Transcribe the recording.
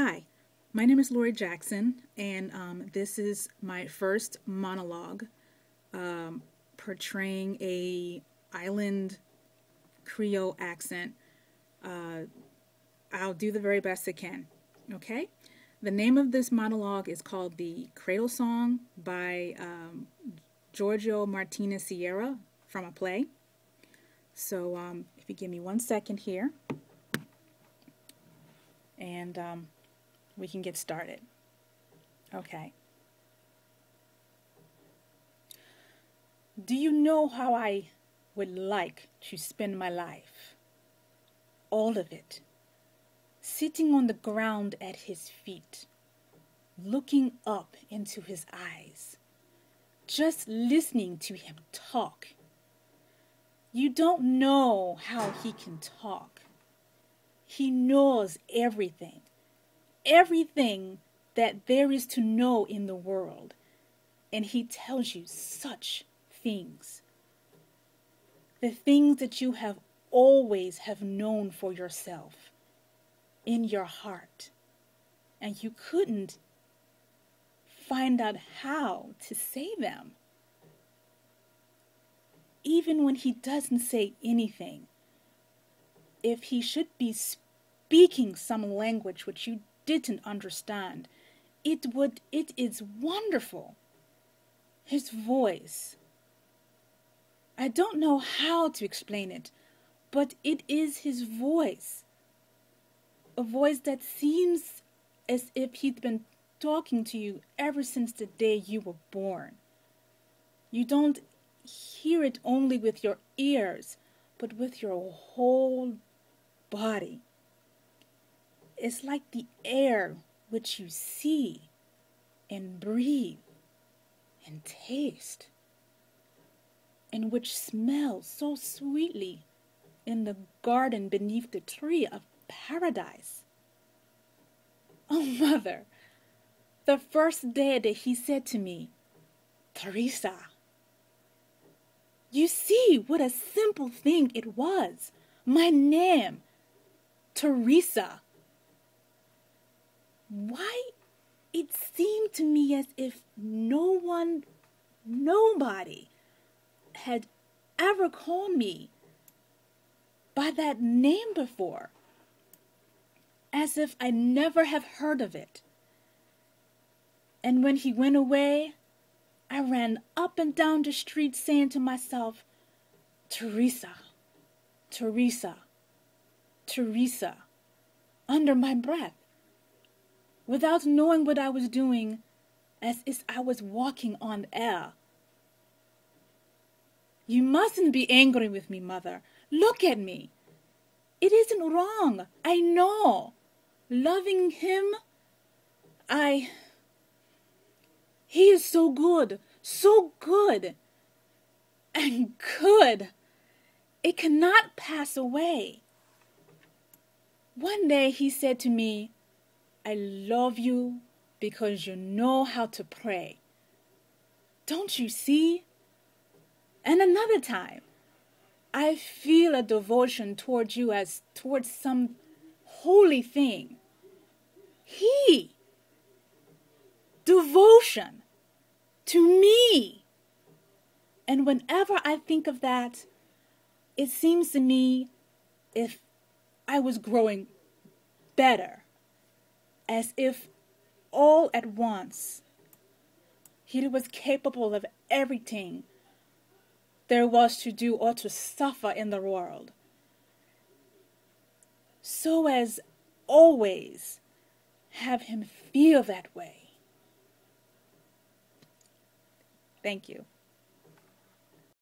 Hi, my name is Laury Jackson, and um, this is my first monologue um, portraying a island Creole accent. Uh, I'll do the very best I can. Okay? The name of this monologue is called The Cradle Song by um, Giorgio Martinez Sierra from a play. So um, if you give me one second here, and um, we can get started. Okay. Do you know how I would like to spend my life? All of it. Sitting on the ground at his feet, looking up into his eyes, just listening to him talk. You don't know how he can talk. He knows everything, everything that there is to know in the world, and he tells you such things. The things that you have always have known for yourself in your heart, and you couldn't find out how to say them. Even when he doesn't say anything, if he should be speaking some language which you didn't understand, it would it is wonderful. His voice. I don't know how to explain it, but it is his voice. A voice that seems as if he'd been talking to you ever since the day you were born. You don't hear it only with your ears, but with your whole body. It's like the air which you see and breathe and taste, and which smells so sweetly in the garden beneath the tree of paradise. Oh, mother, the first day that he said to me, Teresa, you see what a simple thing it was. My name, Teresa. Why it seemed to me as if no one, nobody had ever called me by that name before, as if I never have heard of it. And when he went away, I ran up and down the street saying to myself, Teresa, Teresa, Teresa, under my breath, without knowing what I was doing, as if I was walking on air. You mustn't be angry with me, mother. Look at me. It isn't wrong. I know. Loving him, I. He is so good, so good, and good. It cannot pass away. One day he said to me, I love you because you know how to pray. Don't you see? And another time, I feel a devotion towards you as towards some holy thing. He, devotion to me. And whenever I think of that, it seems to me if I was growing better, as if all at once he was capable of everything there was to do or to suffer in the world. So as always have him feel that way. Thank you.